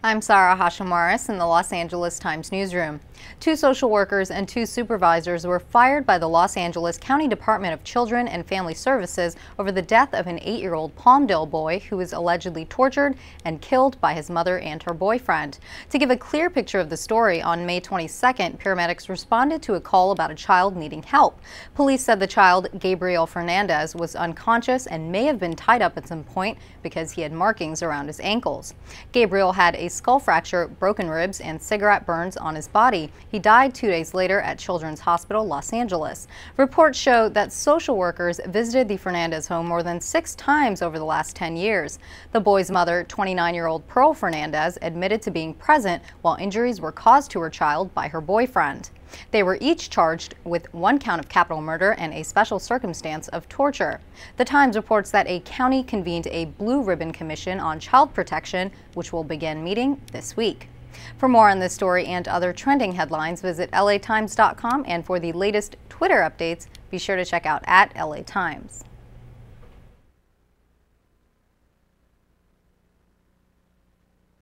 I'm Sarah Hashim-Waris in the Los Angeles Times newsroom. Two social workers and two supervisors were fired by the Los Angeles County Department of Children and Family Services over the death of an eight-year-old Palmdale boy who was allegedly tortured and killed by his mother and her boyfriend. To give a clear picture of the story, on May 22nd, paramedics responded to a call about a child needing help. Police said the child, Gabriel Fernandez, was unconscious and may have been tied up at some point because he had markings around his ankles. Gabriel had skull fracture, broken ribs, and cigarette burns on his body. He died two days later at Children's Hospital, Los Angeles. Reports show that social workers visited the Fernandez home more than six times over the last 10 years. The boy's mother, 29-year-old Pearl Fernandez, admitted to being present while injuries were caused to her child by her boyfriend. They were each charged with one count of capital murder and a special circumstance of torture. The Times reports that a county convened a Blue Ribbon Commission on Child Protection, which will begin meeting this week. For more on this story and other trending headlines, visit latimes.com and for the latest Twitter updates, be sure to check out at LA Times.